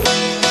Bye.